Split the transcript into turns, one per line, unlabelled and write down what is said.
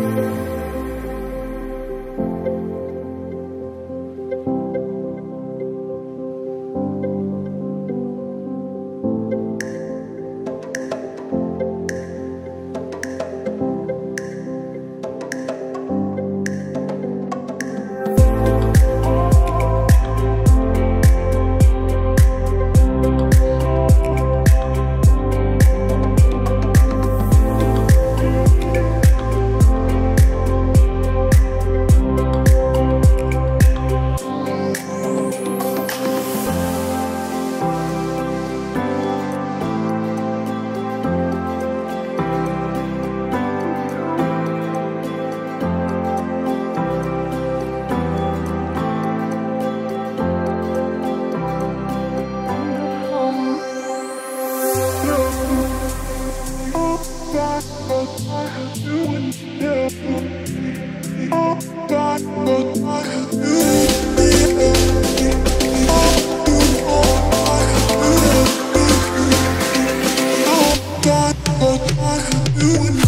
Thank you.
doing